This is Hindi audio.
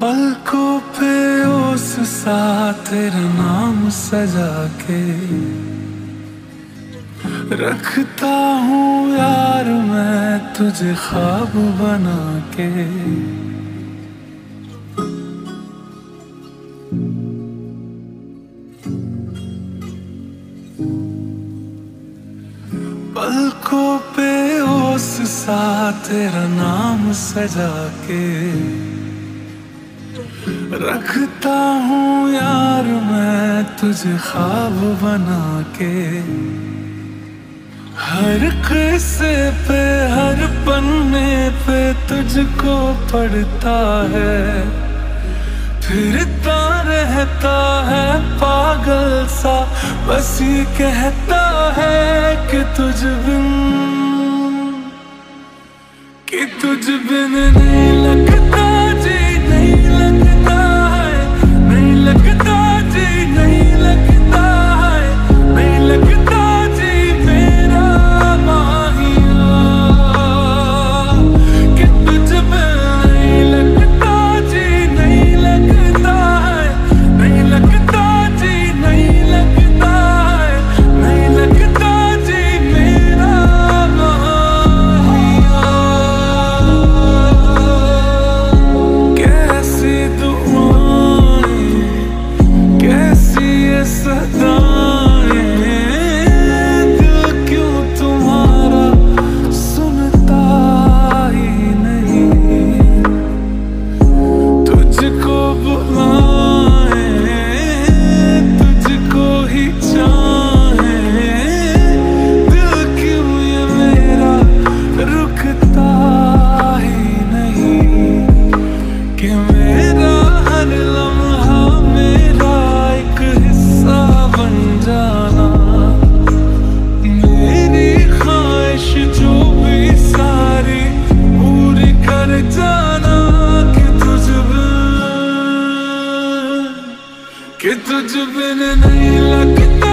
पलकों पे उस सा तेरा नाम सजा के। रखता हूँ यार मैं तुझे ख्वाब बना के। पलकों पे उस सा तेरा नाम सजा के। रखता हूँ यार मैं तुझे ख्वाब बना के। हर किस्से पे, हर पन्ने पे तुझको पढ़ता है। फिरता रहता है पागल सा, बस ये कहता है कि तुझ बिन, कि तुझ बिन नहीं लगता। बिन नहीं लगता जी